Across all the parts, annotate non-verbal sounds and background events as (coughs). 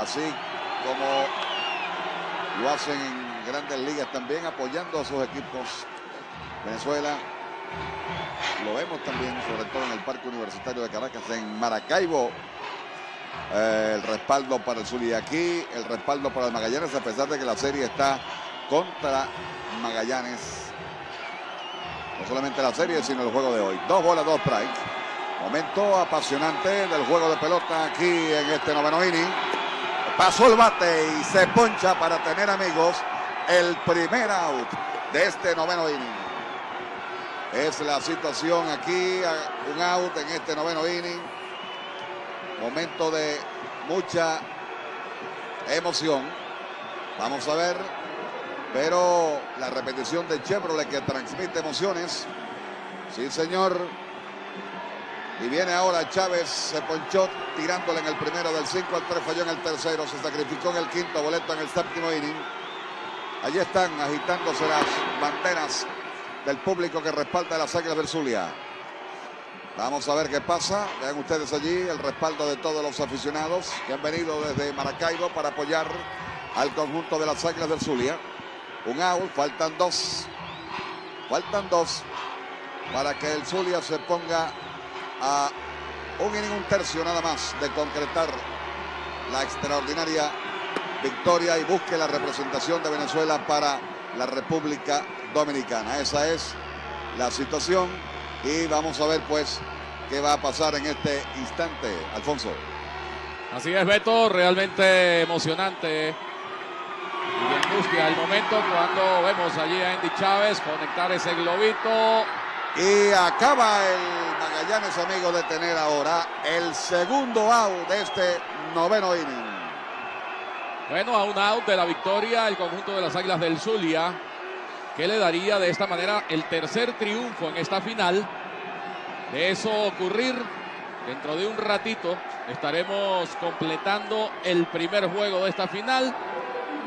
así como lo hacen en grandes ligas también apoyando a sus equipos. Venezuela lo vemos también, sobre todo en el Parque Universitario de Caracas, en Maracaibo. Eh, el respaldo para el Zulia aquí, el respaldo para el Magallanes, a pesar de que la serie está contra Magallanes. No solamente la serie, sino el juego de hoy. Dos bolas, dos strikes. Momento apasionante del juego de pelota aquí en este noveno inning. Pasó el bate y se poncha para tener amigos el primer out de este noveno inning. Es la situación aquí, un out en este noveno inning. Momento de mucha emoción. Vamos a ver, pero la repetición de Chevrolet que transmite emociones. Sí, señor. Y viene ahora Chávez, se ponchó tirándole en el primero del 5 al 3, falló en el tercero, se sacrificó en el quinto boleto en el séptimo inning. Allí están agitándose las banderas del público que respalda las Águilas del Zulia. Vamos a ver qué pasa. Vean ustedes allí el respaldo de todos los aficionados que han venido desde Maracaibo para apoyar al conjunto de las Águilas del Zulia. Un out, faltan dos. Faltan dos para que el Zulia se ponga a un inning, un tercio nada más de concretar la extraordinaria victoria y busque la representación de Venezuela para la República Dominicana. Esa es la situación y vamos a ver pues qué va a pasar en este instante, Alfonso. Así es, Beto, realmente emocionante y de angustia el momento cuando vemos allí a Andy Chávez conectar ese globito. Y acaba el Magallanes, amigo, de tener ahora el segundo out de este noveno inning. Bueno, a un out de la victoria el conjunto de las Águilas del Zulia, que le daría de esta manera el tercer triunfo en esta final. De eso ocurrir, dentro de un ratito estaremos completando el primer juego de esta final.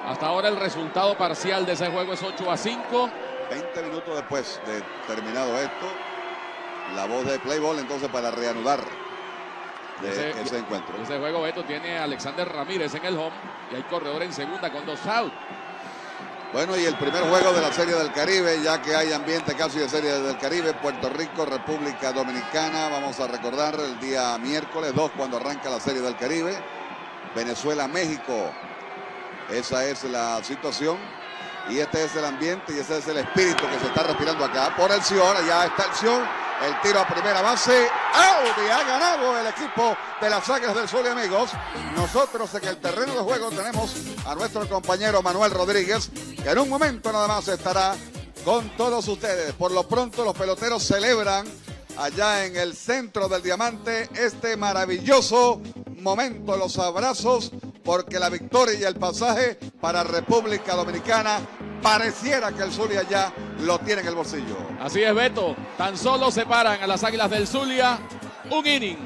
Hasta ahora el resultado parcial de ese juego es 8 a 5. 20 minutos después de terminado esto, la voz de Playball entonces para reanudar de ese, encuentro. Ese juego, Beto, tiene a Alexander Ramírez en el home y hay corredor en segunda con dos out. Bueno, y el primer juego de la Serie del Caribe, ya que hay ambiente casi de Serie del Caribe, Puerto Rico, República Dominicana. Vamos a recordar el día miércoles 2 cuando arranca la Serie del Caribe. Venezuela, México. Esa es la situación. Y este es el ambiente y ese es el espíritu que se está respirando acá. Por el Sion, ya está el Sion. El tiro a primera base. Audi ha ganado el equipo de las Águilas del Sur, amigos. Nosotros en el terreno de juego tenemos a nuestro compañero Manuel Rodríguez, que en un momento nada más estará con todos ustedes. Por lo pronto, los peloteros celebran allá en el centro del diamante este maravilloso momento, los abrazos, porque la victoria y el pasaje para República Dominicana pareciera que el Zulia ya lo tiene en el bolsillo. Así es, Beto. Tan solo separan a las Águilas del Zulia un inning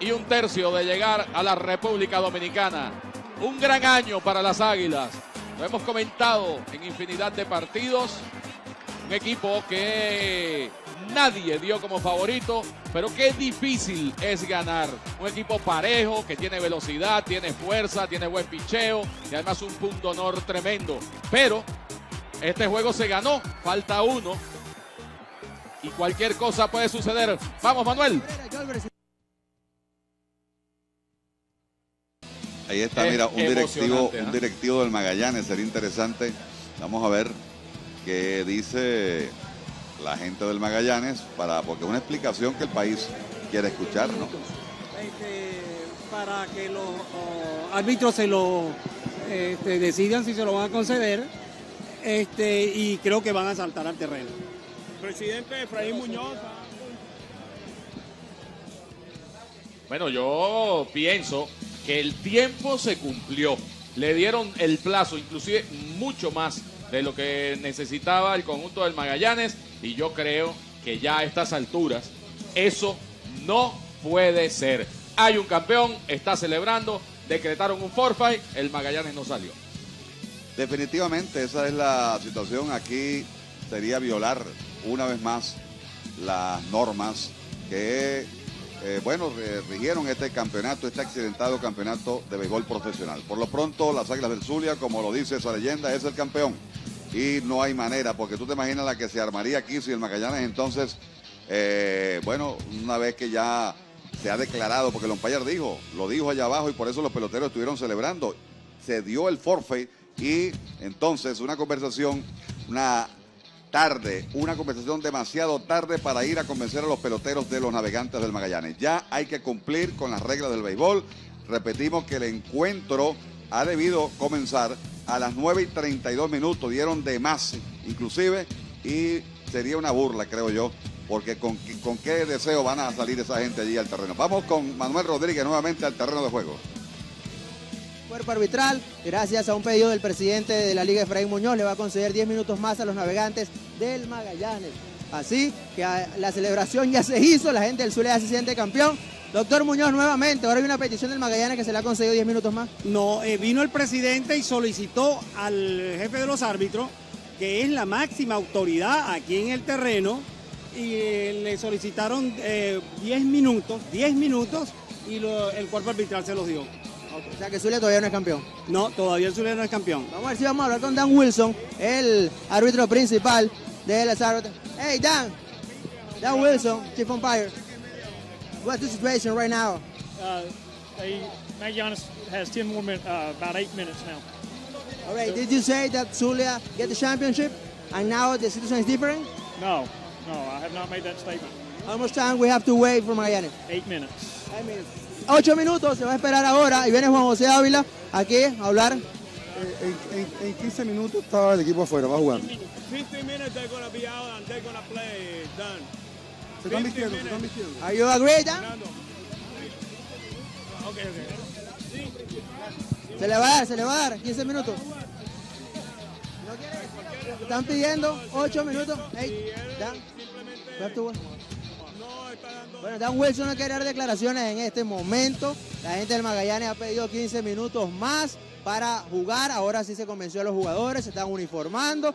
y un tercio de llegar a la República Dominicana. Un gran año para las Águilas. Lo hemos comentado en infinidad de partidos. Un equipo que nadie dio como favorito, pero qué difícil es ganar. Un equipo parejo, que tiene velocidad, tiene fuerza, tiene buen picheo y además un punto honor tremendo. Pero este juego se ganó, falta uno. Y cualquier cosa puede suceder. Vamos, Manuel. Ahí está, mira, un directivo, un ¿eh? directivo del Magallanes, sería interesante. Vamos a ver qué dice la gente del Magallanes, para, porque es una explicación que el país quiere escuchar, ¿no? Este, para que los árbitros se lo este, decidan si se lo van a conceder este, y creo que van a saltar al terreno. Presidente Efraín Muñoz. Bueno, yo pienso que el tiempo se cumplió. Le dieron el plazo, inclusive mucho más de lo que necesitaba el conjunto del Magallanes y yo creo que ya a estas alturas eso no puede ser. Hay un campeón, está celebrando, decretaron un forfait, el Magallanes no salió. Definitivamente esa es la situación. Aquí sería violar una vez más las normas que eh, bueno, rigieron este campeonato, este accidentado campeonato de béisbol profesional. Por lo pronto, las Águilas del Zulia, como lo dice esa leyenda, es el campeón. Y no hay manera, porque tú te imaginas la que se armaría aquí si el Magallanes entonces, eh, bueno, una vez que ya se ha declarado, porque el umpire dijo, lo dijo allá abajo y por eso los peloteros estuvieron celebrando. Se dio el forfeit y entonces una conversación, una tarde, una conversación demasiado tarde para ir a convencer a los peloteros de los navegantes del Magallanes. Ya hay que cumplir con las reglas del béisbol. Repetimos que el encuentro ha debido comenzar a las 9 y 32 minutos, dieron de más inclusive, y sería una burla, creo yo, porque con, con qué deseo van a salir esa gente allí al terreno. Vamos con Manuel Rodríguez nuevamente al terreno de juego. Cuerpo arbitral, gracias a un pedido del presidente de la Liga Efraín Muñoz, le va a conceder 10 minutos más a los navegantes del Magallanes. Así que la celebración ya se hizo, la gente del Zulia se siente campeón. Doctor Muñoz, nuevamente, ahora hay una petición del Magallanes que se le ha concedido 10 minutos más. No, eh, vino el presidente y solicitó al jefe de los árbitros, que es la máxima autoridad aquí en el terreno, y eh, le solicitaron 10 eh, minutos, 10 minutos, y el cuerpo arbitral se los dio. O sea que Zulia todavía no es campeón. No, todavía el Zulia no es campeón. Vamos a ver si vamos a hablar con Dan Wilson, el árbitro principal de árbitros. Hey Dan, Dan Wilson, Chief Umpire. What's the situation right now? Uh, they, Magianis has 10 more minutes, uh, about 8 minutes now. All right, did you say that Zulia get the championship and now the situation is different? No, no, I have not made that statement. How much time we have to wait for Magallanes? 8 minutes. 8 minutes. Ocho minutos, se va a esperar ahora y viene Juan José Ávila aquí a hablar. En, en, 15 minutos estaba el equipo afuera, va a jugar. 15 minutos they're going to be out and they're going to play done. Se están vistiendo, se están vistiendo. Are you agree, Dan? Okay, okay. Se le va a dar, se le va a dar, 15 minutos. Están pidiendo 8 minutos. Hey, Dan, bueno, Dan Wilson no quiere dar declaraciones en este momento. La gente del Magallanes ha pedido 15 minutos más para jugar. Ahora sí se convenció a los jugadores, se están uniformando.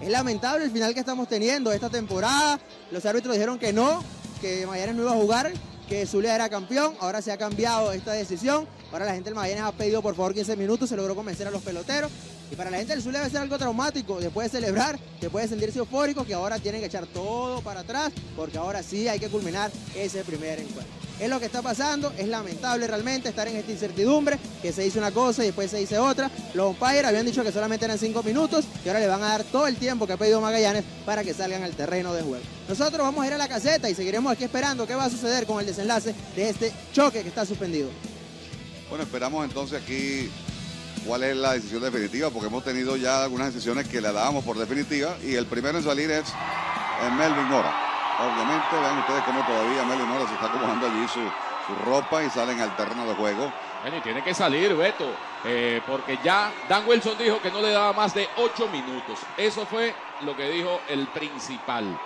Es lamentable el final que estamos teniendo esta temporada. Los árbitros dijeron que no, que Magallanes no iba a jugar, que Zulia era campeón. Ahora se ha cambiado esta decisión. Ahora la gente del Magallanes ha pedido por favor 15 minutos, se logró convencer a los peloteros. Y para la gente del sur debe ser algo traumático, después de celebrar, después de sentirse eufórico, que ahora tienen que echar todo para atrás, porque ahora sí hay que culminar ese primer encuentro. Es lo que está pasando, es lamentable realmente estar en esta incertidumbre, que se dice una cosa y después se dice otra. Los umpires habían dicho que solamente eran cinco minutos y ahora le van a dar todo el tiempo que ha pedido Magallanes para que salgan al terreno de juego. Nosotros vamos a ir a la caseta y seguiremos aquí esperando qué va a suceder con el desenlace de este choque que está suspendido. Bueno, esperamos entonces aquí cuál es la decisión definitiva, porque hemos tenido ya algunas decisiones que le dábamos por definitiva y el primero en salir es Melvin Mora. Obviamente, vean ustedes cómo todavía Melvin Mora se está acomodando allí su, ropa y salen al terreno de juego. Bueno, y tiene que salir, Beto, eh, porque ya Dan Wilson dijo que no le daba más de ocho minutos. Eso fue lo que dijo el principal.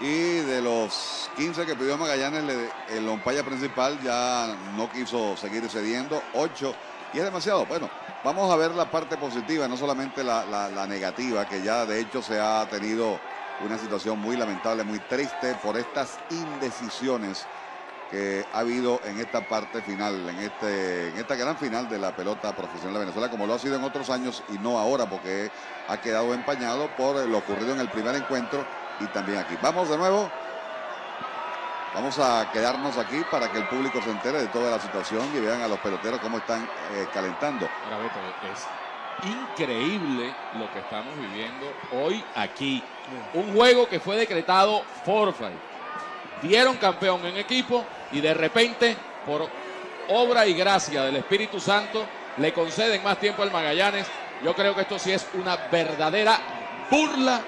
Y de los 15 que pidió Magallanes, el umpaya principal ya no quiso seguir cediendo. 8 y es demasiado. Bueno, vamos a ver la parte positiva, no solamente la, la, negativa, que ya de hecho se ha tenido una situación muy lamentable, muy triste por estas indecisiones que ha habido en esta parte final, en, este, en esta gran final de la pelota profesional de Venezuela, como lo ha sido en otros años y no ahora, porque ha quedado empañado por lo ocurrido en el primer encuentro y también aquí. Vamos de nuevo. Vamos a quedarnos aquí para que el público se entere de toda la situación y vean a los peloteros cómo están eh, calentando. Increíble lo que estamos viviendo hoy aquí. Un juego que fue decretado forfeit. Dieron campeón en equipo y de repente, por obra y gracia del Espíritu Santo, le conceden más tiempo al Magallanes. Yo creo que esto sí es una verdadera burla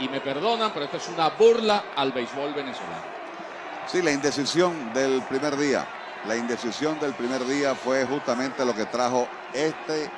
y me perdonan, pero esto es una burla al béisbol venezolano. Sí, la indecisión del primer día. La indecisión del primer día fue justamente lo que trajo este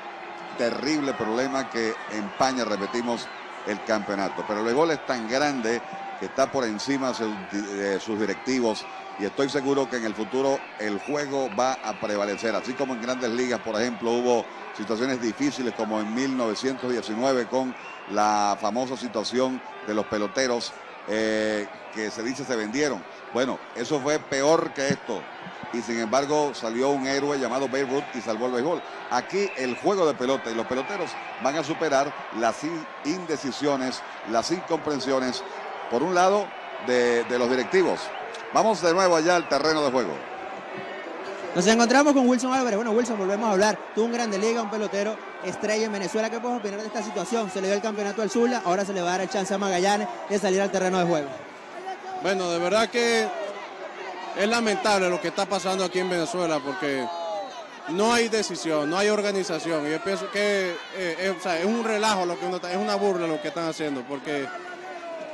terrible problema que empaña, repetimos, el campeonato. Pero el béisbol es tan grande que está por encima de sus directivos y estoy seguro que en el futuro el juego va a prevalecer. Así como en grandes ligas, por ejemplo, hubo situaciones difíciles como en 1919 con la famosa situación de los peloteros eh, que se dice se vendieron. Bueno, eso fue peor que esto. Y sin embargo salió un héroe llamado Babe y salvó el béisbol. Aquí el juego de pelota y los peloteros van a superar las indecisiones, las incomprensiones, por un lado, de los directivos. Vamos de nuevo allá al terreno de juego. Nos encontramos con Wilson Álvarez. Bueno, Wilson, volvemos a hablar. Tú un grande liga, un pelotero estrella en Venezuela. ¿Qué puedes opinar de esta situación? Se le dio el campeonato al Zulia, ahora se le va a dar el chance a Magallanes de salir al terreno de juego. Bueno, de verdad que es lamentable lo que está pasando aquí en Venezuela porque no hay decisión, no hay organización. Y yo pienso que eh, sea, es un relajo lo que es una burla lo que están haciendo porque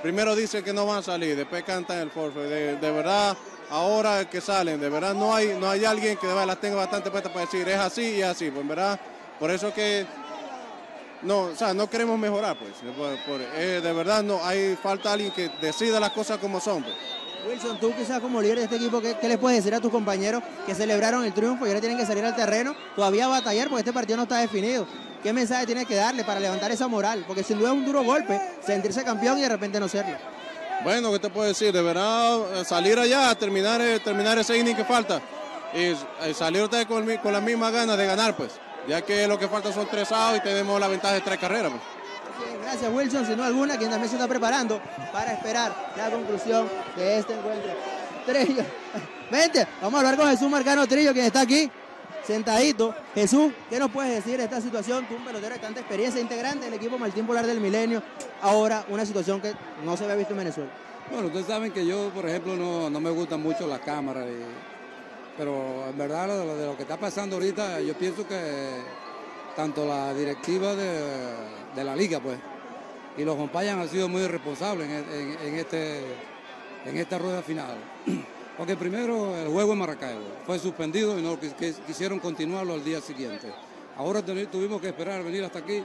primero dicen que no van a salir, después cantan el forfeit. De, de verdad, ahora que salen, de verdad no hay, no hay alguien que las tenga bastante puestas para decir es así y así. Pues verdad, por eso que no, o sea, no queremos mejorar, pues. Por- eh, de verdad no hay falta alguien que decida las cosas como son. pues. Wilson, tú quizás como líder de este equipo, ¿qué, qué les puedes decir a tus compañeros que celebraron el triunfo y ahora tienen que salir al terreno? Todavía batallar porque este partido no está definido. ¿Qué mensaje tienes que darle para levantar esa moral? Porque sin duda es un duro golpe sentirse campeón y de repente no serlo. Bueno, ¿qué te puedo decir? De verdad, eh, salir allá, terminar, eh, terminar ese inning que falta y eh, salir con, con las mismas ganas de ganar, pues. Ya que lo que falta son tres outs y tenemos la ventaja de tres carreras, pues. Gracias Wilson, sin duda alguna, quien también se está preparando para esperar la conclusión de este encuentro. Trillo, (laughs) vente, vamos a hablar con Jesús Marcano Trillo, quien está aquí, sentadito. Jesús, ¿qué nos puedes decir de esta situación? Tú un pelotero de tanta experiencia, integrante del equipo Martín Polar del Milenio, ahora una situación que no se había visto en Venezuela. Bueno, ustedes saben que yo, por ejemplo, no, no me gustan mucho las cámaras, pero en verdad de lo que está pasando ahorita, yo pienso que tanto la directiva de, de la liga, pues, y los umpires han sido muy responsables en este, en esta rueda final. (clears throat) Porque primero el juego en Maracaibo fue suspendido y no quis- quis- quisieron continuarlo al día siguiente. Ahora tuvimos que esperar venir hasta aquí,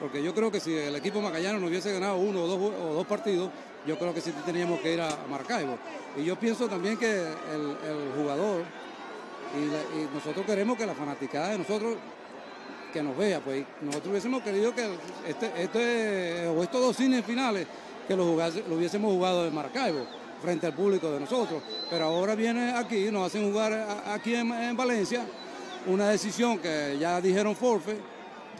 porque yo creo que si el equipo Magallanes no hubiese ganado uno o dos, partidos, yo creo que sí teníamos que ir a Maracaibo. Y yo pienso también que el, jugador, y, nosotros queremos que la fanaticada de nosotros que nos vea, pues nosotros hubiésemos querido que este, este, o estos dos cines finales que lo, lo hubiésemos jugado en Maracaibo frente al público de nosotros. Pero ahora viene aquí, nos hacen jugar aquí en, en Valencia una decisión que ya dijeron forfe.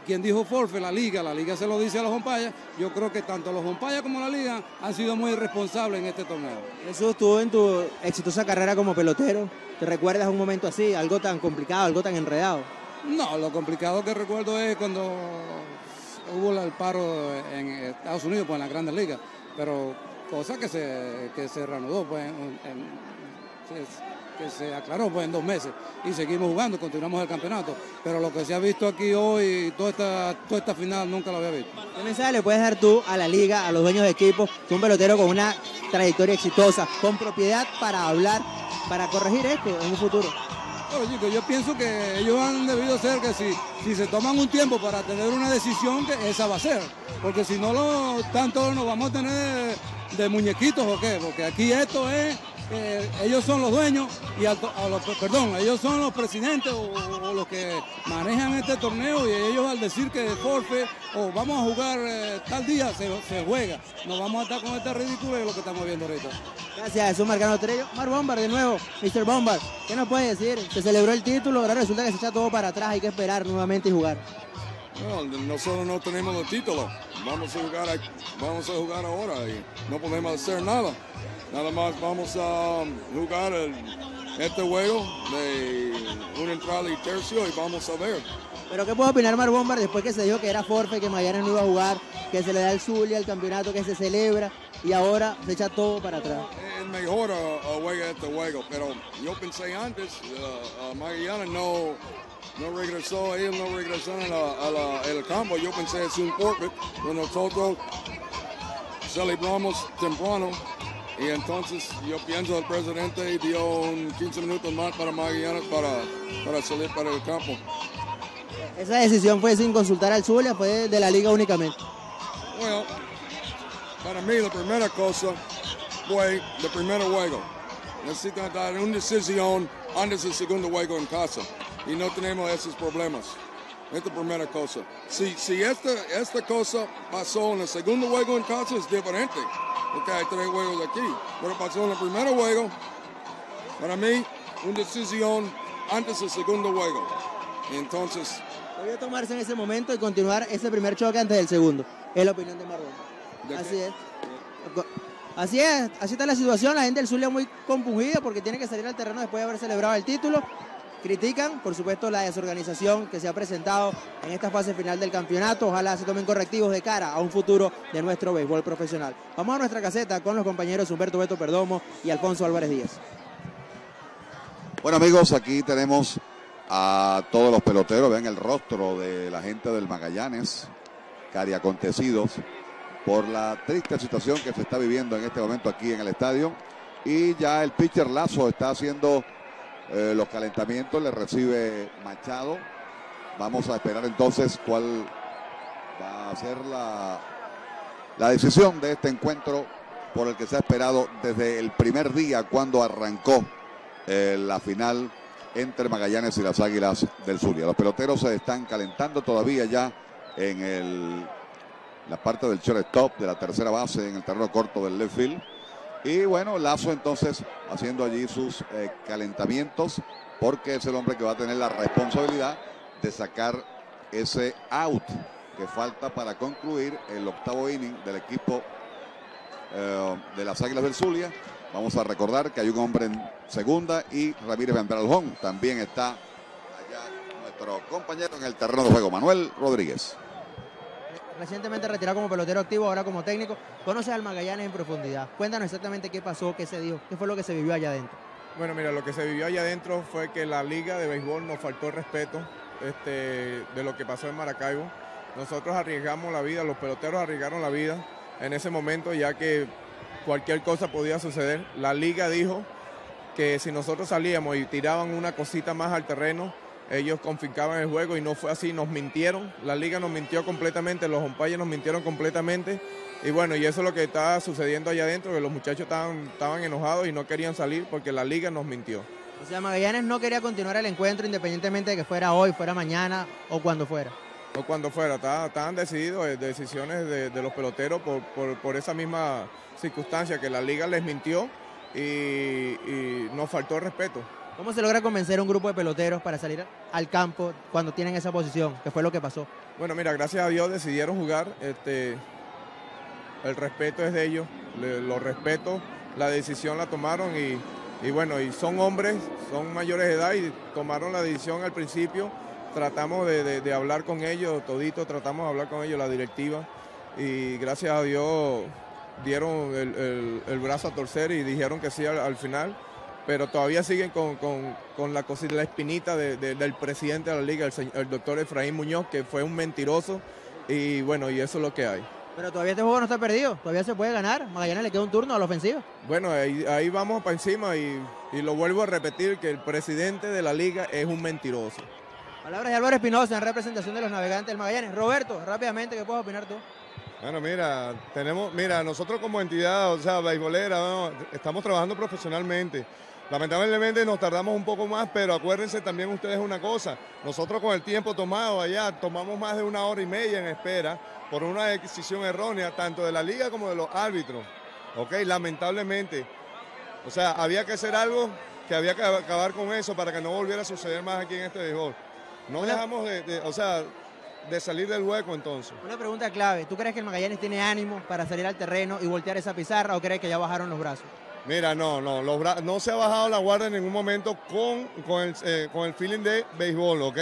Quien dijo forfe, la liga, la liga se lo dice a los umpires. Yo creo que tanto los umpires como la liga han sido muy responsables en este torneo. Jesús, tú en tu exitosa carrera como pelotero, ¿te recuerdas un momento así, algo tan complicado, algo tan enredado? No, lo complicado que recuerdo es cuando hubo el paro en Estados Unidos, pues en las grandes ligas, pero cosa que se, que se reanudó, pues, en- que se aclaró pues en dos meses y seguimos jugando, continuamos el campeonato. Pero lo que se ha visto aquí hoy, toda esta, toda esta final, nunca lo había visto. ¿Qué mensaje le puedes dar tú a la liga, a los dueños de equipos, tú un pelotero con una trayectoria exitosa, con propiedad para hablar, para corregir esto en un futuro? Bueno, chicos, yo pienso que ellos han debido ser que si, si se toman un tiempo para tener una decisión, que esa va a ser. Porque si no, lo, tanto nos vamos a tener de muñequitos o qué. Porque aquí esto es, eh, ellos son los dueños y a los- perdón, ellos son los presidentes o, los que manejan este torneo y ellos al decir que forfe o vamos a jugar eh, tal día, se, juega. No vamos a estar con este ridículo de lo que estamos viendo ahorita. Gracias, Jesús Marcano Trello. Mar Bombard de nuevo, Mr. Bombard. ¿Qué nos puede decir? Se celebró el título, ahora resulta que se echa todo para atrás, hay que esperar nuevamente y jugar. Bueno, nosotros no tenemos el título. Vamos a jugar, vamos a jugar ahora y no podemos hacer nada. Nada más vamos a jugar el- este juego de una entrada y tercio y vamos a ver. Pero ¿qué puede opinar Mar Bombard después que se dijo que era forfe, que Magallanes no iba a jugar, que se le da el Zulia, el campeonato que se celebra y ahora se echa todo para atrás? Es mejor juega este juego, pero yo pensé antes, uh, uh, Magallanes no, no regresó, ellos no regresaron a la- a la- al campo. Yo pensé es un forfeit, pero nosotros celebramos temprano y entonces yo pienso el presidente dio un 15 minutos más para Magallanes para, para salir para el campo. Esa decisión fue sin consultar al Zulia, fue de la liga únicamente. Bueno, para mí la primera cosa fue el primer juego. Necesitan dar una decisión antes del segundo juego en casa y no tenemos esos problemas. Esta es la primera cosa. Si, si esta, esta cosa pasó en el segundo juego en casa es diferente. porque hay tres juegos aquí. Pero pasó en el primer juego, para mí, una decisión antes del segundo juego. Entonces, Debió tomarse en ese momento y continuar ese primer choque antes del segundo. Es la opinión de Marrón. Así es. Así es, así está la situación. La gente del Zulia muy compungida porque tiene que salir al terreno después de haber celebrado el título. Critican, por supuesto, la desorganización que se ha presentado en esta fase final del campeonato. Ojalá se tomen correctivos de cara a un futuro de nuestro béisbol profesional. Vamos a nuestra caseta con los compañeros Humberto Beto Perdomo y Alfonso Álvarez Díaz. Bueno amigos, aquí tenemos a todos los peloteros. Vean el rostro de la gente del Magallanes, cari acontecidos por la triste situación que se está viviendo en este momento aquí en el estadio. Y ya el pitcher Lazo está haciendo eh, los calentamientos, le recibe Machado. Vamos a esperar entonces cuál va a ser la, la decisión de este encuentro por el que se ha esperado desde el primer día cuando arrancó eh, la final entre Magallanes y las Águilas del Zulia. Los peloteros se están calentando todavía ya en el, la parte del shortstop de la tercera base en el terreno corto del left field. Y bueno, Lazo entonces haciendo allí sus eh, calentamientos porque es el hombre que va a tener la responsabilidad de sacar ese out que falta para concluir el octavo inning del equipo eh, de las Águilas del Zulia. Vamos a recordar que hay un hombre en segunda y Ramírez Vendaljón también está allá nuestro compañero en el terreno de juego, Manuel Rodríguez. Recientemente retirado como pelotero activo, ahora como técnico. Conoces al Magallanes en profundidad. Cuéntanos exactamente qué pasó, qué se dijo, qué fue lo que se vivió allá adentro. Bueno, mira, lo que se vivió allá adentro fue que la liga de béisbol nos faltó el respeto este, de lo que pasó en Maracaibo. Nosotros arriesgamos la vida, los peloteros arriesgaron la vida en ese momento, ya que cualquier cosa podía suceder. La liga dijo que si nosotros salíamos y tiraban una cosita más al terreno, ellos confincaban el juego y no fue así, nos mintieron, la liga nos mintió completamente, los umpires nos mintieron completamente y bueno, y eso es lo que está sucediendo allá adentro, que los muchachos estaban, estaban enojados y no querían salir porque la liga nos mintió. O sea, Magallanes no quería continuar el encuentro independientemente de que fuera hoy, fuera mañana o cuando fuera. O cuando fuera, estaban, decididos eh, decisiones de, de los peloteros por, por, por esa misma circunstancia que la liga les mintió y, y nos faltó el respeto. ¿Cómo se logra convencer a un grupo de peloteros para salir al campo cuando tienen esa posición? ¿Qué fue lo que pasó? Bueno, mira, gracias a Dios decidieron jugar. Este, el respeto es de ellos, le- lo respeto, la decisión la tomaron y, y bueno, y son hombres, son mayores de edad y tomaron la decisión al principio. Tratamos de, hablar con ellos, todito tratamos de hablar con ellos, la directiva, y gracias a Dios dieron el, el- brazo a torcer y dijeron que sí al final, pero todavía siguen con, con- con la cosita, la espinita de- de- del presidente de la liga, el, doctor Efraín Muñoz, que fue un mentiroso, y bueno, y eso es lo que hay. Pero todavía este juego no está perdido, todavía se puede ganar. Magallanes le queda un turno a la ofensiva. Bueno, ahí, ahí vamos para encima y, y lo vuelvo a repetir que el presidente de la liga es un mentiroso. Palabras de Álvaro Espinosa en representación de los navegantes del Magallanes. Roberto, rápidamente, ¿qué puedes opinar tú? Bueno, mira, tenemos, mira, nosotros como entidad, o sea, beisbolera, estamos trabajando profesionalmente. Lamentablemente nos tardamos un poco más, pero acuérdense también ustedes una cosa, nosotros con el tiempo tomado allá tomamos más de una hora y media en espera por una decisión errónea tanto de la liga como de los árbitros. Ok, lamentablemente. O sea, había que hacer algo que había que acabar con eso para que no volviera a suceder más aquí en este béisbol. No dejamos de, de- o sea, de salir del hueco entonces. Una pregunta clave. ¿Tú crees que el Magallanes tiene ánimo para salir al terreno y voltear esa pizarra o crees que ya bajaron los brazos? Mira, no, no, los no se ha bajado la guardia en ningún momento con, con, el, eh, con el feeling de béisbol, ¿ok?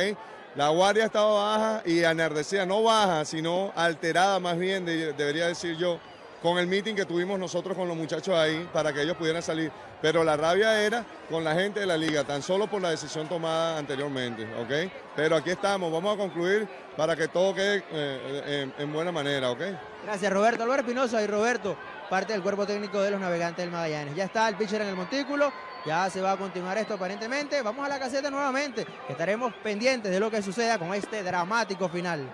La guardia estaba baja y enardecida, no baja, sino alterada más bien, de- debería decir yo, con el meeting que tuvimos nosotros con los muchachos ahí para que ellos pudieran salir. Pero la rabia era con la gente de la liga, tan solo por la decisión tomada anteriormente, ¿ok? Pero aquí estamos, vamos a concluir para que todo quede eh, en, en buena manera, ¿ok? Gracias, Roberto. Álvaro Espinosa y Roberto, parte del cuerpo técnico de los navegantes del Magallanes. Ya está el pitcher en el montículo, ya se va a continuar esto aparentemente. Vamos a la caseta nuevamente. Estaremos pendientes de lo que suceda con este dramático final.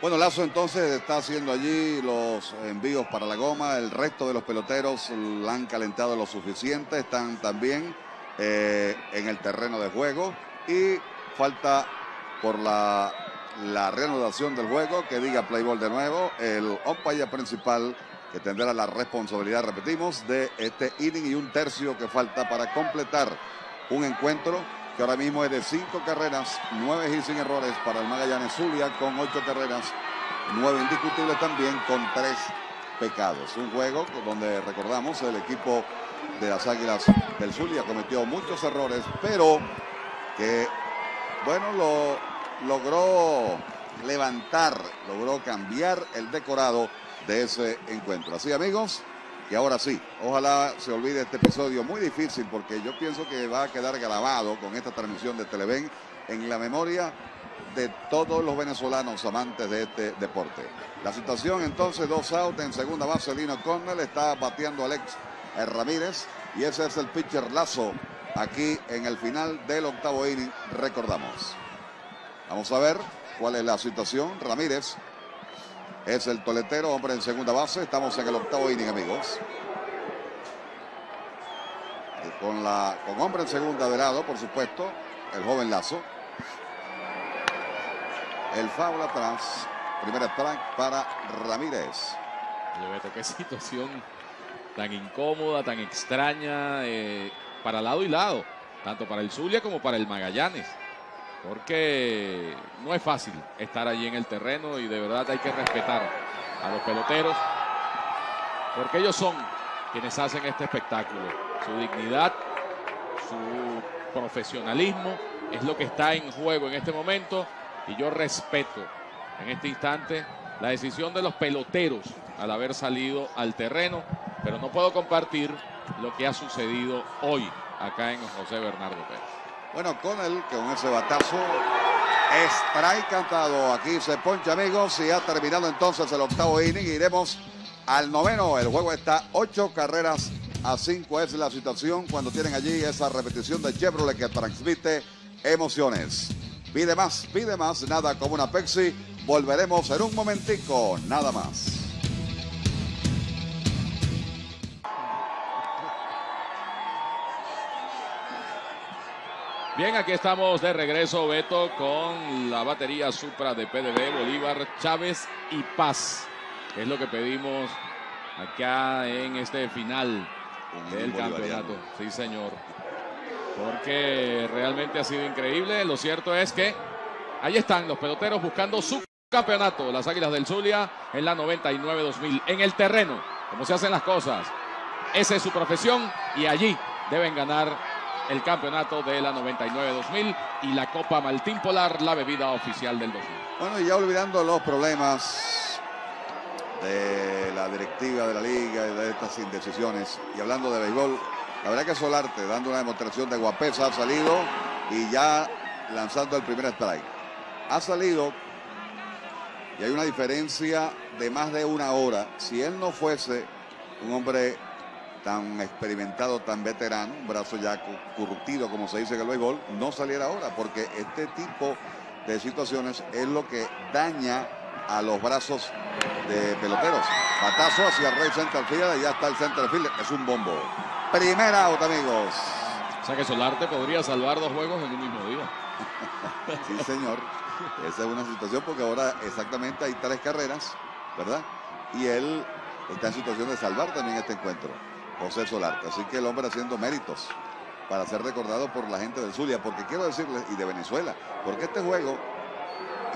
Bueno, Lazo entonces está haciendo allí los envíos para la goma. El resto de los peloteros la han calentado lo suficiente. Están también eh, en el terreno de juego. Y falta por la, reanudación del juego que diga play ball de nuevo. El umpire principal que tendrá la responsabilidad, repetimos, de este inning y un tercio que falta para completar un encuentro que ahora mismo es de cinco carreras, nueve y sin errores para el Magallanes Zulia con ocho carreras, nueve indiscutibles también con tres pecados. Un juego donde recordamos el equipo de las Águilas del Zulia cometió muchos errores, pero que, bueno, lo logró levantar, logró cambiar el decorado de ese encuentro. Así amigos, y ahora sí, ojalá se olvide este episodio muy difícil porque yo pienso que va a quedar grabado con esta transmisión de Televen en la memoria de todos los venezolanos amantes de este deporte. La situación entonces, dos out en segunda base, Lino Cornell está bateando Alex Ramírez y ese es el pitcher Lazo aquí en el final del octavo inning, recordamos. Vamos a ver cuál es la situación. Ramírez es el toletero, hombre en segunda base. Estamos en el octavo inning, amigos. Con, la, con hombre en segunda de lado, por supuesto, el joven Lazo. El foul atrás. Primera strike para Ramírez. Qué situación tan incómoda, tan extraña, eh, para lado y lado, tanto para el Zulia como para el Magallanes. Porque no es fácil estar allí en el terreno y de verdad hay que respetar a los peloteros. Porque ellos son quienes hacen este espectáculo. Su dignidad, su profesionalismo es lo que está en juego en este momento. Y yo respeto en este instante la decisión de los peloteros al haber salido al terreno. Pero no puedo compartir lo que ha sucedido hoy acá en José Bernardo Pérez. Bueno, con él, con ese batazo, strike cantado. Aquí se poncha, amigos, y ha terminado entonces el octavo inning. Iremos al noveno. El juego está ocho carreras a cinco. Es la situación cuando tienen allí esa repetición de Chevrolet que transmite emociones. Pide más, pide más, nada como una Pepsi. Volveremos en un momentico, nada más. Bien, aquí estamos de regreso, Beto, con la batería Supra de PDB, Bolívar, Chávez y Paz. Es lo que pedimos acá en este final del campeonato. Sí, señor. Porque realmente ha sido increíble. Lo cierto es que ahí están los peloteros buscando su campeonato. Las Águilas del Zulia en la 99-2000. En el terreno, como se hacen las cosas. Esa es su profesión y allí deben ganar el campeonato de la 99-2000 y la Copa Maltín Polar, la bebida oficial del 2000. Bueno, y ya olvidando los problemas de la directiva de la liga y de estas indecisiones, y hablando de béisbol, la verdad que Solarte, dando una demostración de guapesa, ha salido y ya lanzando el primer strike. Ha salido y hay una diferencia de más de una hora. Si él no fuese un hombre tan experimentado, tan veterano, un brazo ya curtido, como se dice en el béisbol, no saliera ahora, porque este tipo de situaciones es lo que daña a los brazos de peloteros. Patazo hacia el Rey Centerfield, y ya está el Centerfield, es un bombo. Primera out, amigos. O sea que Solarte podría salvar dos juegos en un mismo día. (laughs) sí, señor. Esa es una situación porque ahora exactamente hay tres carreras, ¿verdad? Y él está en situación de salvar también este encuentro. José Solarte. Así que el hombre haciendo méritos para ser recordado por la gente del Zulia, porque quiero decirles, y de Venezuela, porque este juego,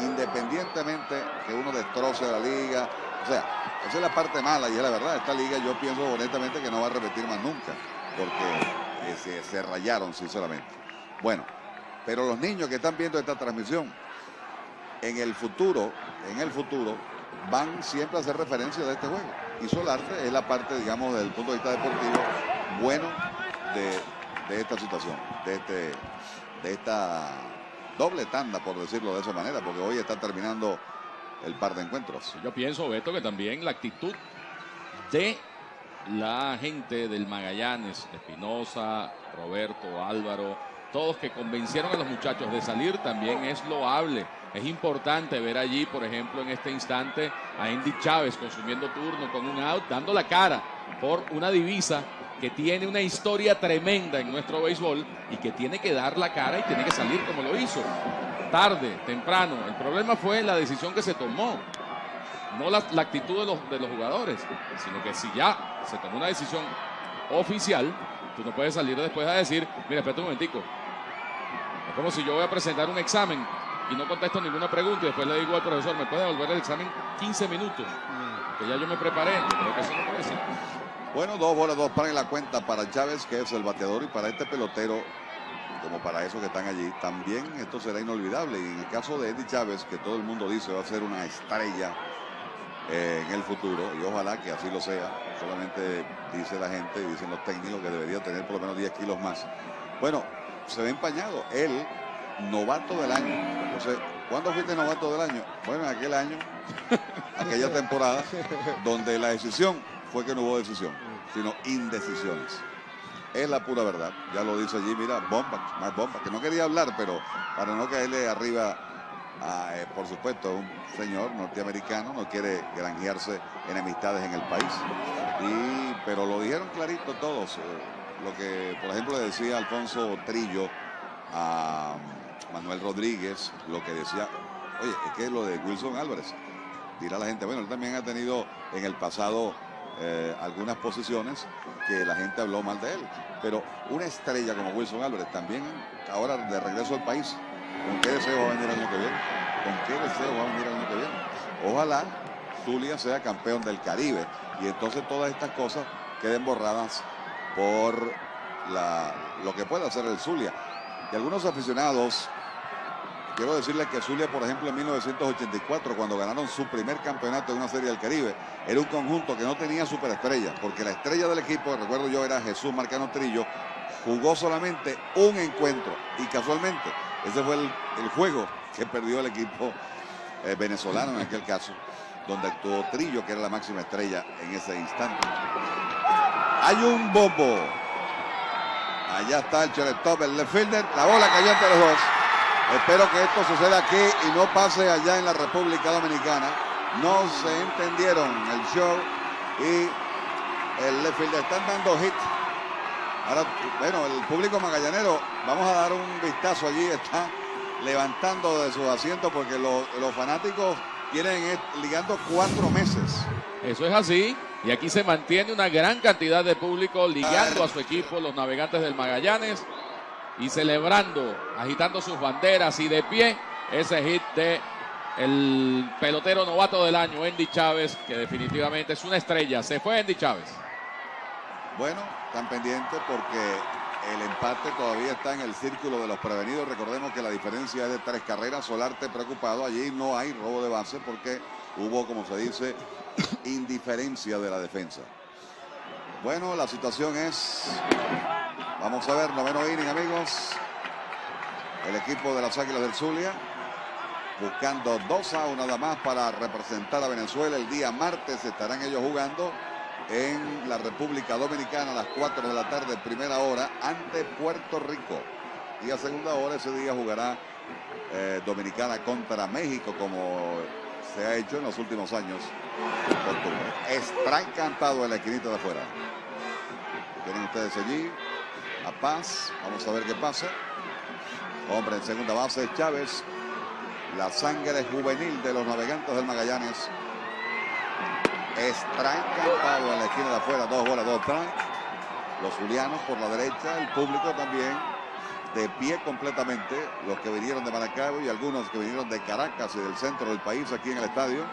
independientemente que uno destroce la liga, o sea, esa es la parte mala y es la verdad, esta liga yo pienso honestamente que no va a repetir más nunca, porque eh, se, se rayaron sinceramente. Bueno, pero los niños que están viendo esta transmisión, en el futuro, en el futuro, van siempre a hacer referencia de este juego. Y Solarte es la parte, digamos, desde el punto de vista deportivo, bueno de, esta situación, de, este, de esta doble tanda, por decirlo de esa manera, porque hoy está terminando el par de encuentros. Yo pienso, Beto, que también la actitud de la gente del Magallanes, Espinosa, Roberto, Álvaro, todos que convencieron a los muchachos de salir también es loable. Es importante ver allí, por ejemplo, en este instante a Andy Chávez consumiendo turno con un out, dando la cara por una divisa que tiene una historia tremenda en nuestro béisbol y que tiene que dar la cara y tiene que salir como lo hizo. Tarde, temprano. El problema fue la decisión que se tomó no la, actitud de los, de los jugadores, sino que si ya se tomó una decisión oficial, tú no puedes salir después a decir, mira, espérate un momentico. Como si yo voy a presentar un examen y no contesto ninguna pregunta y después le digo al profesor, ¿me puede devolver el examen 15 minutos? Que ya yo me preparé. Yo creo que eso no puede ser. Bueno, dos bolas, dos para en la cuenta para Chávez, que es el bateador, y para este pelotero, como para esos que están allí, también esto será inolvidable. Y en el caso de Eddie Chávez, que todo el mundo dice va a ser una estrella eh, en el futuro, y ojalá que así lo sea, solamente dice la gente y dicen los técnicos que debería tener por lo menos 10 kilos más. Bueno, se ve empañado. Él, novato del año. Entonces, ¿cuándo fuiste novato del año? Bueno, en aquel año, (laughs) aquella temporada, donde la decisión fue que no hubo decisión, sino indecisiones. Es la pura verdad. Ya lo dice allí, mira, bomba, más bomba, que no quería hablar, pero para no caerle arriba, a, eh, por supuesto, un señor norteamericano, no quiere granjearse enemistades en el país. Y, pero lo dijeron clarito todos. eh, lo que, por ejemplo, le decía Alfonso Trillo a Manuel Rodríguez, lo que decía, oye, es lo de Wilson Álvarez, dirá la gente, bueno, él también ha tenido en el pasado eh, algunas posiciones que la gente habló mal de él. Pero una estrella como Wilson Álvarez también ahora de regreso al país, ¿con qué deseo va a venir el año que viene? ¿Con qué deseo va a venir el año que viene? Ojalá Zulia sea campeón del Caribe y entonces todas estas cosas queden borradas por lo que puede hacer el Zulia. Y algunos aficionados Quiero decirles que Zulia, por ejemplo, en 1984, cuando ganaron su primer campeonato de una serie del Caribe, era un conjunto que no tenía superestrella, porque la estrella del equipo, recuerdo yo, era Jesús Marcano Trillo, jugó solamente un encuentro y casualmente ese fue el, el juego que perdió el equipo eh, venezolano en aquel caso, donde actuó Trillo, que era la máxima estrella en ese instante. Hay un bombo. Allá está el shortstop, el left la bola cayó entre los dos. Espero que esto suceda aquí y no pase allá en la República Dominicana. No se entendieron el show y el left fielder están dando hit. Ahora, bueno, el público magallanero, vamos a dar un vistazo allí, está levantando de sus asientos porque los, los fanáticos tienen eh, ligando cuatro meses. Eso es así. Y aquí se mantiene una gran cantidad de público ligando a su equipo, los navegantes del Magallanes, y celebrando, agitando sus banderas y de pie ese hit de el pelotero novato del año, Andy Chávez, que definitivamente es una estrella. Se fue Andy Chávez. Bueno, están pendientes porque el empate todavía está en el círculo de los prevenidos. Recordemos que la diferencia es de tres carreras. Solarte preocupado. Allí no hay robo de base porque hubo, como se dice, (coughs) indiferencia de la defensa. Bueno, la situación es. Vamos a ver, noveno inning, amigos. El equipo de las Águilas del Zulia buscando dos a nada más para representar a Venezuela. El día martes estarán ellos jugando en la República Dominicana a las 4 de la tarde, primera hora, ante Puerto Rico. Y a segunda hora ese día jugará eh, Dominicana contra México, como se ha hecho en los últimos años. Strike cantado en la esquinita de afuera. Tienen ustedes allí a Paz. Vamos a ver qué pasa. Hombre, en segunda base Chávez. La sangre juvenil de los navegantes del Magallanes. Strike cantado en la esquina de afuera. Dos bolas, dos. Los julianos por la derecha. El público también de pie completamente. Los que vinieron de Maracaibo y algunos que vinieron de Caracas y del centro del país aquí en el estadio.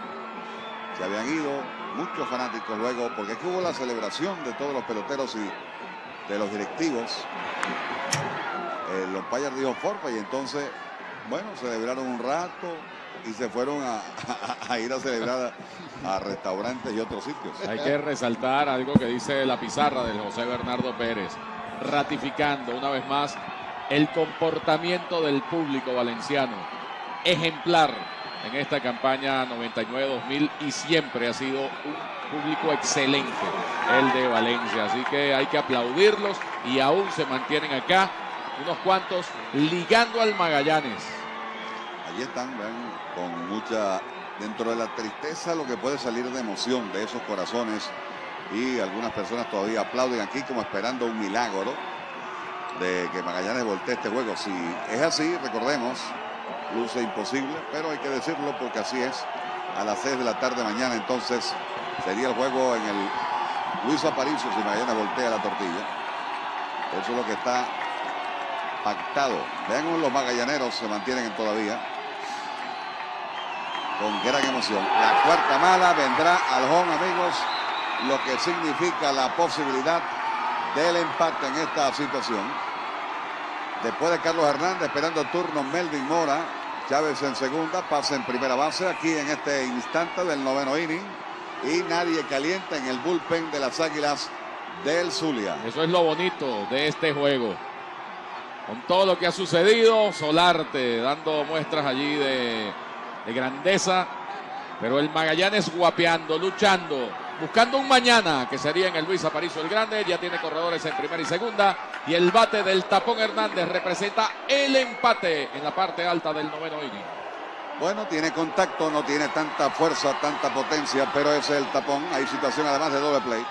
Se habían ido muchos fanáticos luego, porque aquí hubo la celebración de todos los peloteros y de los directivos. El umpire dijo forfa y entonces, bueno, celebraron un rato y se fueron a, (laughs) ir a celebrar a, a restaurantes y otros sitios. Hay que resaltar algo que dice la pizarra del José Bernardo Pérez, ratificando una vez más el comportamiento del público valenciano, ejemplar en esta campaña 99-2000 y siempre ha sido un público excelente el de Valencia. Así que hay que aplaudirlos y aún se mantienen acá unos cuantos ligando al Magallanes. Allí están, vean, con mucha, dentro de la tristeza, lo que puede salir de emoción de esos corazones. Y algunas personas todavía aplauden aquí como esperando un milagro de que Magallanes voltee este juego. Si es así, recordemos, luce imposible, pero hay que decirlo porque así es. a las 6 de la tarde mañana. Entonces sería el juego en el Luis Aparicio si mañana voltea la tortilla. Eso es lo que está pactado. Vean los magallaneros se mantienen todavía con gran emoción. La cuarta mala vendrá al home, amigos, lo que significa la posibilidad del empate en esta situación. Después de Carlos Hernández, esperando turno Melvin Mora, Chávez en segunda, pasa en primera base aquí en este instante del noveno inning. Y nadie calienta en el bullpen de las Águilas del Zulia. Eso es lo bonito de este juego. Con todo lo que ha sucedido, Solarte dando muestras allí de, de grandeza. Pero el Magallanes guapeando, luchando, buscando un mañana que sería en el Luis Aparicio el Grande. Ya tiene corredores en primera y segunda. Y el bate del Tapón Hernández representa el empate en la parte alta del noveno inning. Bueno, tiene contacto, no tiene tanta fuerza, tanta potencia, pero ese es el tapón. Hay situación además de doble play.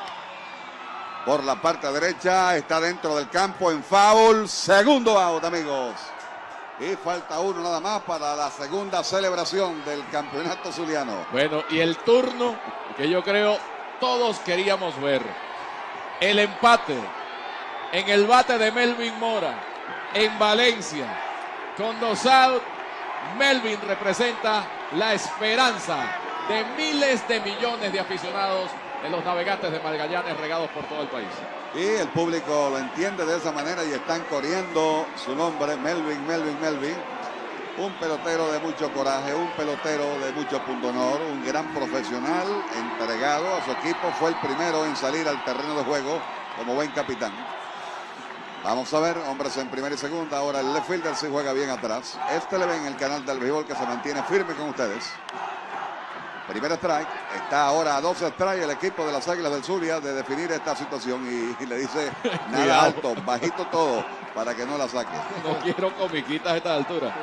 Por la parte derecha, está dentro del campo en foul. Segundo out, amigos. Y falta uno nada más para la segunda celebración del campeonato zuliano. Bueno, y el turno que yo creo todos queríamos ver. El empate en el bate de Melvin Mora en Valencia. Con dos out, Melvin representa la esperanza de miles de millones de aficionados de los navegantes de Magallanes regados por todo el país. Y el público lo entiende de esa manera y están corriendo su nombre, Melvin, Melvin, Melvin. Un pelotero de mucho coraje, un pelotero de mucho punto honor, un gran profesional, entregado a su equipo. Fue el primero en salir al terreno de juego como buen capitán. Vamos a ver, hombres en primera y segunda. Ahora el left fielder sí juega bien atrás. Este le ve en el canal del béisbol que se mantiene firme con ustedes. Primer strike. Está ahora a 12 strikes el equipo de las Águilas del Zulia de definir esta situación y, y le dice (laughs) nada alto, bajito todo para que no la saque. No quiero comiquitas a esta altura.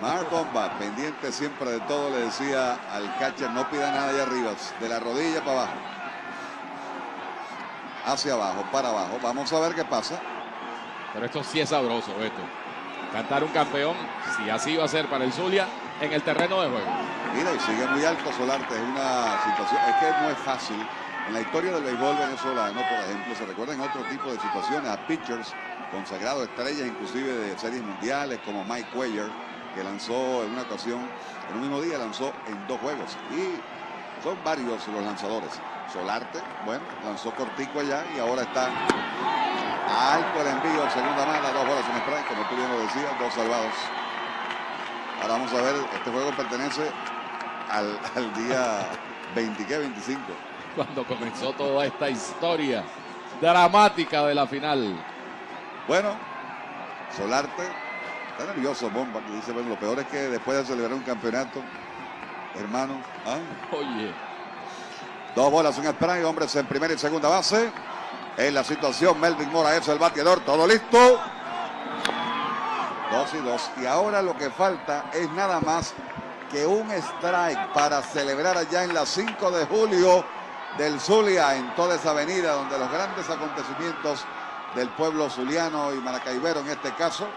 Mark Bomba, pendiente siempre de todo, le decía al catcher, no pida nada allá arriba, de la rodilla para abajo. Hacia abajo, para abajo. Vamos a ver qué pasa. Pero esto sí es sabroso, esto. Cantar un campeón, si así va a ser para el Zulia, en el terreno de juego. Mira, y sigue muy alto Solarte. Es una situación, es que no es fácil. En la historia del béisbol venezolano, por ejemplo, se recuerdan otro tipo de situaciones a pitchers consagrados, estrellas inclusive de series mundiales, como Mike Cuellar, que lanzó en una ocasión, en un mismo día lanzó en dos juegos. Y son varios los lanzadores. Solarte, bueno, lanzó cortico allá y ahora está alto el envío, segunda mala, dos bolas en strike, como tú bien lo decías, dos salvados. Ahora vamos a ver, este juego pertenece al, al día 20, ¿qué? 25. Cuando comenzó toda esta historia dramática de la final. Bueno, Solarte está nervioso, Bomba, que dice, bueno, lo peor es que después de celebrar un campeonato, hermano, ¿ah? Oye, dos bolas, un spray, hombres en primera y segunda base. En la situación, Melvin Mora es el bateador, todo listo. Dos y dos. Y ahora lo que falta es nada más que un strike para celebrar allá en la 5 de julio del Zulia, en toda esa avenida donde los grandes acontecimientos del pueblo zuliano y maracaibero en este caso,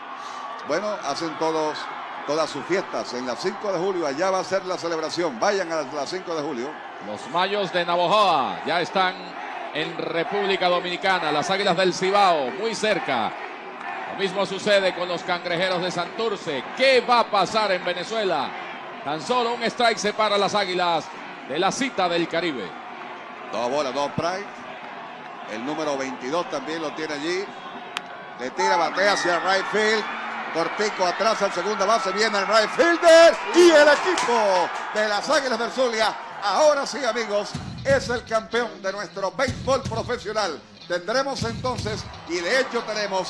bueno, hacen todos todas sus fiestas en la 5 de julio. Allá va a ser la celebración. Vayan a la 5 de julio. los Mayos de Navojoa ya están en República Dominicana. Las Águilas del Cibao, muy cerca. Lo mismo sucede con los Cangrejeros de Santurce. ¿Qué va a pasar en Venezuela? Tan solo un strike separa a las Águilas de la cita del Caribe. Dos bolas, dos strikes. El número 22 también lo tiene allí. Le tira, batea hacia right field. Cortico atrás al segunda base. Viene el right fielder. Y el equipo de las Águilas del Zulia. Ahora sí, amigos, es el campeón de nuestro béisbol profesional. Tendremos entonces, y de hecho tenemos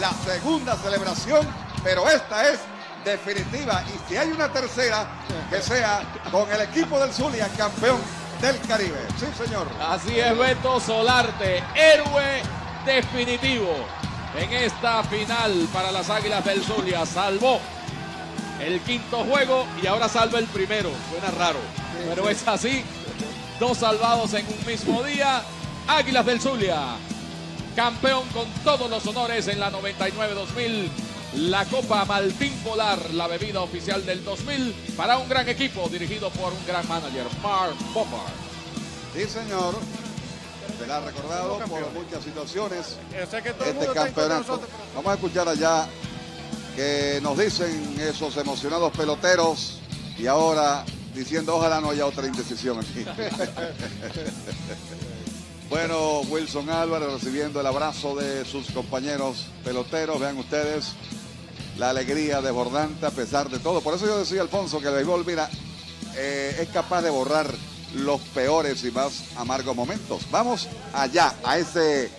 la segunda celebración, pero esta es definitiva. Y si hay una tercera, que sea con el equipo del Zulia, campeón del Caribe. Sí, señor. Así es, Beto Solarte, héroe definitivo en esta final para las Águilas del Zulia. Salvó el quinto juego y ahora salva el primero. Suena raro, pero es así. Dos salvados en un mismo día. Águilas del Zulia, campeón con todos los honores en la 99-2000 la Copa Maltín Polar, la bebida oficial del 2000 para un gran equipo dirigido por un gran manager, Mark Popar. Sí, señor. Será recordado por muchas situaciones el este campeonato. Vamos a escuchar allá que nos dicen esos emocionados peloteros y ahora diciendo ojalá no haya otra indecisión aquí. (laughs) bueno, Wilson Álvarez recibiendo el abrazo de sus compañeros peloteros. Vean ustedes la alegría desbordante a pesar de todo. Por eso yo decía, Alfonso, que el béisbol, mira, eh, es capaz de borrar los peores y más amargos momentos. Vamos allá, a ese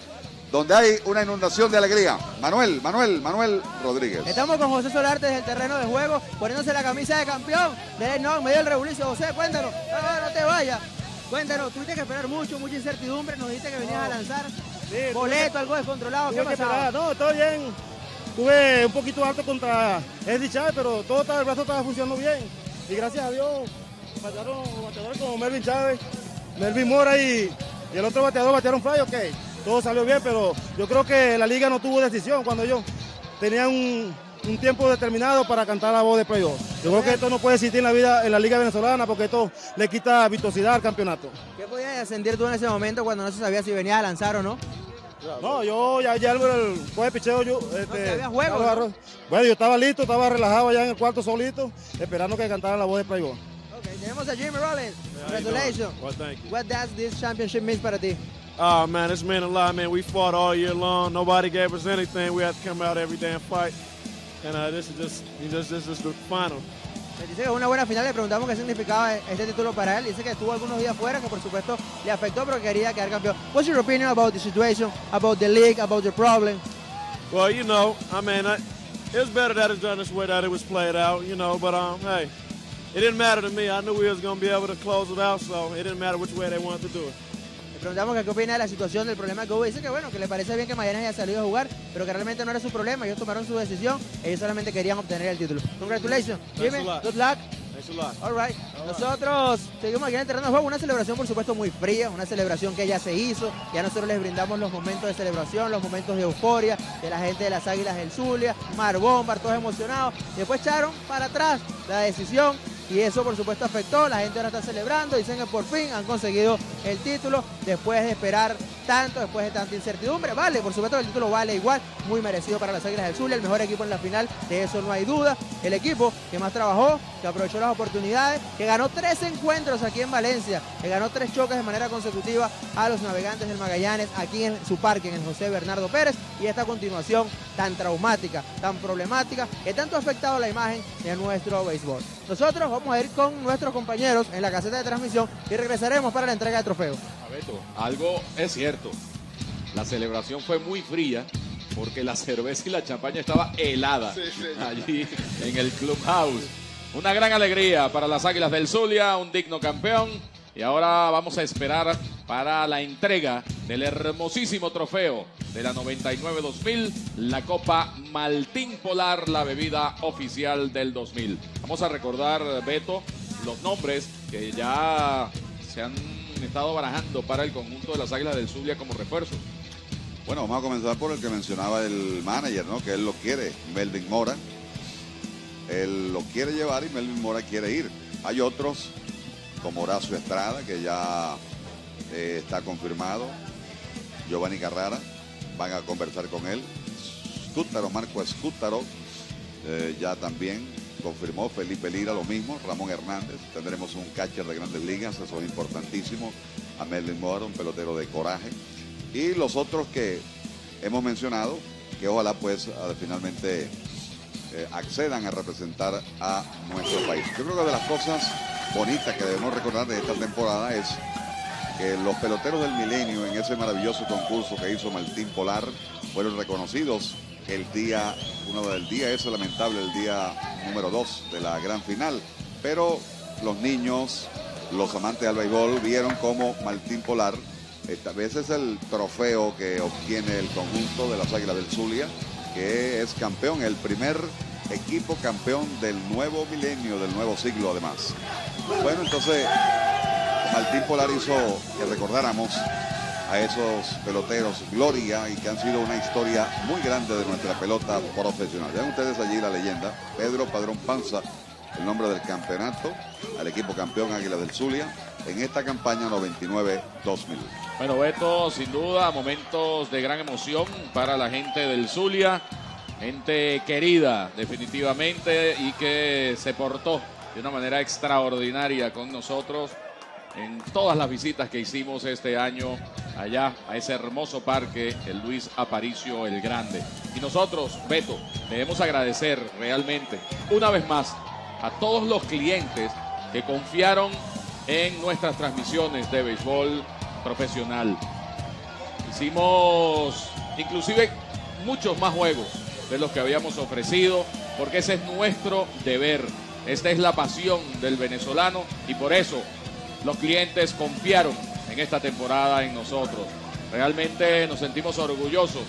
donde hay una inundación de alegría. Manuel, Manuel, Manuel Rodríguez. Estamos con José Solarte desde el terreno de juego, poniéndose la camisa de campeón. De, no, en medio del rebulicio. José, cuéntanos. No, no, te vayas. Cuéntanos, tuviste que esperar mucho, mucha incertidumbre. Nos dijiste que venías a lanzar. Boleto, algo descontrolado. ¿Qué pasaba? No, todo bien. Tuve un poquito alto contra Eddie Chávez, pero todo el brazo estaba funcionando bien. Y gracias a Dios, batearon bateadores como Melvin Chávez, Melvin Mora y, y el otro bateador batearon fly, ok. Todo salió bien, pero yo creo que la liga no tuvo decisión cuando ellos tenían un, un tiempo determinado para cantar la voz de playoff. Yo creo que esto no puede existir en la vida en la liga venezolana porque esto le quita vistosidad al campeonato. ¿Qué podías sentir tú en ese momento cuando no se sabía si venías a lanzar o no? No, yo ya, ya el, el juego de picheo, yo... Este, había juego, Carlos ¿no? Bueno, yo estaba listo, estaba relajado allá en el cuarto solito, esperando que cantara la voz de playoff. Tenemos a Jimmy Rollins. Congratulations. Well, thank you. What does this championship mean para ti? Oh man, it's meant a lot, man. We fought all year long. Nobody gave us anything. We had to come out every day and fight. And uh, this is just, just, this is the final. Me dice que es una buena final, le preguntamos qué significaba este título para él. Dice que estuvo algunos días fuera, que por supuesto le afectó, pero quería quedar campeón. What's your opinion about the situation, about the league, about the problem? Well, you know, I mean, I, it was better that it's done this way, that it was played out, you know. But um, hey, it didn't matter to me. I knew we was gonna be able to close it out, so it didn't matter which way they wanted to do it. Le preguntamos que qué opina de la situación, del problema que hubo. Dice que bueno, que le parece bien que Magallanes haya salido a jugar, pero que realmente no era su problema. Ellos tomaron su decisión, ellos solamente querían obtener el título. Congratulations, Jimmy. Good luck. Thanks a lot. All right. Nosotros seguimos aquí en el terreno de juego, una celebración por supuesto muy fría, una celebración que ya se hizo, ya nosotros les brindamos los momentos de celebración, los momentos de euforia de la gente de las Águilas del Zulia, Mar Bombar, todos emocionados. Después echaron para atrás la decisión y eso por supuesto afectó, la gente ahora está celebrando, dicen que por fin han conseguido el título después de esperar tanto, después de tanta incertidumbre. Vale, por supuesto el título vale igual, muy merecido para las Águilas del Zulia, el mejor equipo en la final, de eso no hay duda. El equipo que más trabajó, que aprovechó las oportunidades, que ganó tres encuentros aquí en Valencia, que ganó tres choques de manera consecutiva a los navegantes del Magallanes aquí en su parque, en el José Bernardo Pérez, y esta continuación tan traumática, tan problemática, que tanto ha afectado la imagen de nuestro béisbol. Nosotros vamos a ir con nuestros compañeros en la caseta de transmisión y regresaremos para la entrega de trofeos. Beto, algo es cierto. La celebración fue muy fría porque la (laughs) cerveza y la champaña estaba helada allí en el clubhouse. Una gran alegría para las Águilas del Zulia, un digno campeón. Y ahora vamos a esperar para la entrega del hermosísimo trofeo de la 99-2000, la Copa Maltín Polar, la bebida oficial del 2000. Vamos a recordar, Beto, los nombres que ya se han estado barajando para el conjunto de las Águilas del Zulia como refuerzos. Bueno, vamos a comenzar por el que mencionaba el manager, ¿no? Que él lo quiere, Melvin Mora. Él lo quiere llevar y Melvin Mora quiere ir. Hay otros, como Horacio Estrada, que ya eh, está confirmado. Giovanni Carrara, van a conversar con él. Scútaro, Marco Escútaro, eh, ya también confirmó. Felipe Lira, lo mismo. Ramón Hernández. Tendremos un catcher de grandes ligas, eso es importantísimo. A Melvin Mora, un pelotero de coraje. Y los otros que hemos mencionado, que ojalá pues finalmente eh, accedan a representar a nuestro país. Yo creo que de las cosas bonitas que debemos recordar de esta temporada es que los peloteros del milenio en ese maravilloso concurso que hizo Martín Polar fueron reconocidos el día, uno del día ese lamentable, el día número dos de la gran final. Pero los niños, los amantes del béisbol, vieron como Martín Polar, esta vez es el trofeo que obtiene el conjunto de las Águilas del Zulia, que es campeón, el primer equipo campeón del nuevo milenio, del nuevo siglo además. Bueno, entonces Martín Polar hizo que recordáramos a esos peloteros Gloria y que han sido una historia muy grande de nuestra pelota profesional. Vean ustedes allí la leyenda, Pedro Padrón Panza, el nombre del campeonato, al equipo campeón Águila del Zulia, en esta campaña 99-2000. Bueno, Beto, sin duda, momentos de gran emoción para la gente del Zulia, gente querida definitivamente y que se portó de una manera extraordinaria con nosotros en todas las visitas que hicimos este año allá a ese hermoso parque, el Luis Aparicio el Grande. Y nosotros, Beto, debemos agradecer realmente una vez más a todos los clientes que confiaron en nuestras transmisiones de béisbol profesional. Hicimos inclusive muchos más juegos de los que habíamos ofrecido, porque ese es nuestro deber. Esta es la pasión del venezolano y por eso los clientes confiaron en esta temporada en nosotros. Realmente nos sentimos orgullosos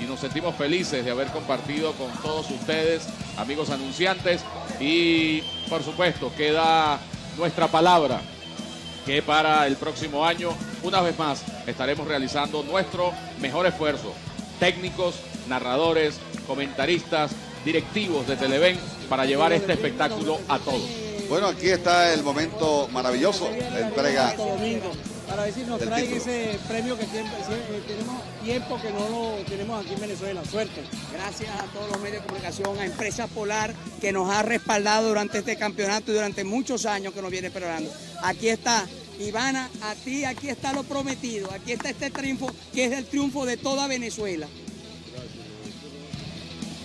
y nos sentimos felices de haber compartido con todos ustedes, amigos anunciantes, y por supuesto queda nuestra palabra que para el próximo año, una vez más, estaremos realizando nuestro mejor esfuerzo. Técnicos, narradores, comentaristas, directivos de Televen para llevar este espectáculo a todos. Bueno, aquí está el momento maravilloso, la entrega. Para ver si nos traen título. ese premio que siempre- siempre tenemos tiempo que no lo tenemos aquí en Venezuela. Suerte. Gracias a todos los medios de comunicación, a Empresa Polar, que nos ha respaldado durante este campeonato y durante muchos años que nos viene esperando. Aquí está, Ivana, a ti aquí está lo prometido, aquí está este triunfo, que es el triunfo de toda Venezuela.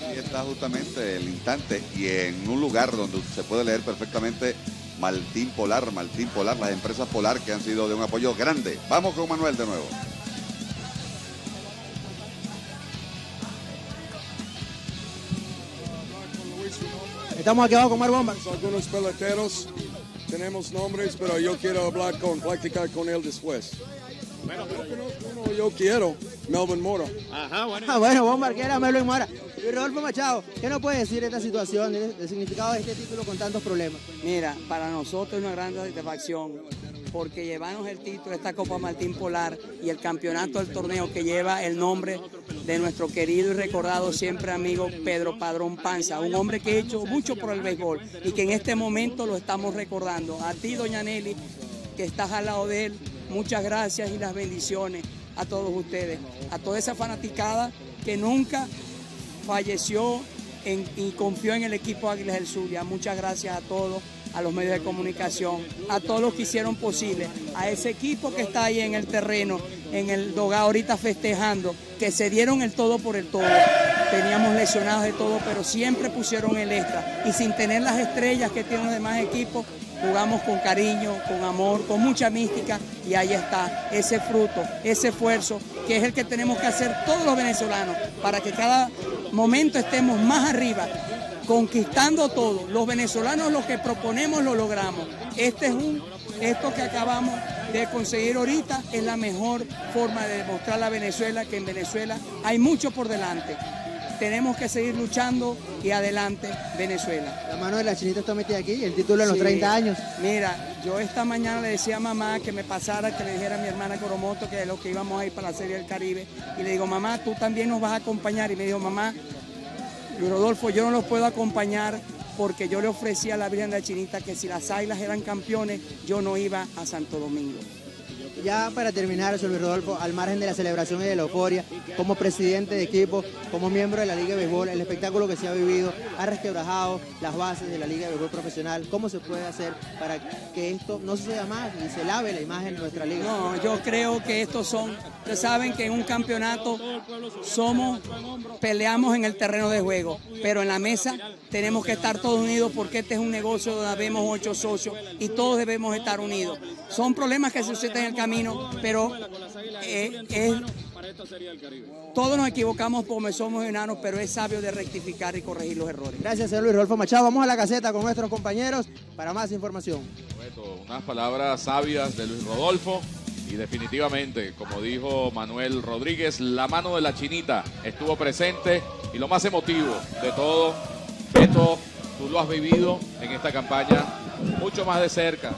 Ahí está justamente el instante y en un lugar donde se puede leer perfectamente Maltín Polar, Maltín Polar, las empresas Polar que han sido de un apoyo grande. Vamos con Manuel de nuevo. Estamos aquí abajo con Mar Bomba. Algunos peloteros tenemos nombres, pero yo quiero hablar con, practicar con él después. Bueno, yo conozco uno, yo quiero, Melvin Mora. Ah, bueno, Bomba, que era Melvin Mora. Y Rodolfo Machado, ¿qué nos puede decir de esta situación, del significado de este título con tantos problemas? Mira, para nosotros es una gran satisfacción porque llevamos el título de esta Copa Martín Polar y el campeonato del torneo que lleva el nombre de nuestro querido y recordado siempre amigo Pedro Padrón Panza, un hombre que ha hecho mucho por el béisbol y que en este momento lo estamos recordando. A ti, doña Nelly, que estás al lado de él, muchas gracias y las bendiciones a todos ustedes, a toda esa fanaticada que nunca falleció y confió en el equipo Águilas del Zulia. Muchas gracias a todos, a los medios de comunicación, a todos los que hicieron posible, a ese equipo que está ahí en el terreno, en el Dogá ahorita festejando, que se dieron el todo por el todo. Teníamos lesionados de todo, pero siempre pusieron el extra. Y sin tener las estrellas que tienen los demás equipos, jugamos con cariño, con amor, con mucha mística y ahí está ese fruto, ese esfuerzo que es el que tenemos que hacer todos los venezolanos para que cada momento estemos más arriba, conquistando todo. Los venezolanos lo que proponemos lo logramos. Este es un, esto que acabamos de conseguir ahorita es la mejor forma de demostrar a Venezuela que en Venezuela hay mucho por delante. Tenemos que seguir luchando y adelante Venezuela. La mano de la chinita está metida aquí, el título en los Sí. 30 años. Mira, yo esta mañana le decía a mamá que me pasara, que le dijera a mi hermana Coromoto que es lo que íbamos a ir para la Serie del Caribe. Y le digo, mamá, tú también nos vas a acompañar. Y me dijo, mamá, Rodolfo, yo no los puedo acompañar porque yo le ofrecí a la Virgen de la Chinita que si las Águilas eran campeones, yo no iba a Santo Domingo. Ya para terminar, Luis Rodolfo, al margen de la celebración y de la euforia, como presidente de equipo, como miembro de la Liga de Béisbol, el espectáculo que se ha vivido ha resquebrajado las bases de la Liga de Béisbol profesional. ¿Cómo se puede hacer para que esto no suceda más y se lave la imagen de nuestra liga? No, yo creo que estos son, ustedes saben que en un campeonato somos, peleamos en el terreno de juego, pero en la mesa tenemos que estar todos unidos porque este es un negocio donde vemos ocho socios y todos debemos estar unidos. Son problemas que se suceden en el camino, pero eh, es- todos nos equivocamos porque somos enanos, pero es sabio de rectificar y corregir los errores. Gracias, señor Luis Rodolfo Machado. Vamos a la caseta con nuestros compañeros para más información. Unas palabras sabias de Luis Rodolfo y definitivamente, como dijo Manuel Rodríguez, la mano de la chinita estuvo presente y lo más emotivo de todo, Beto, tú lo has vivido en esta campaña mucho más de cerca,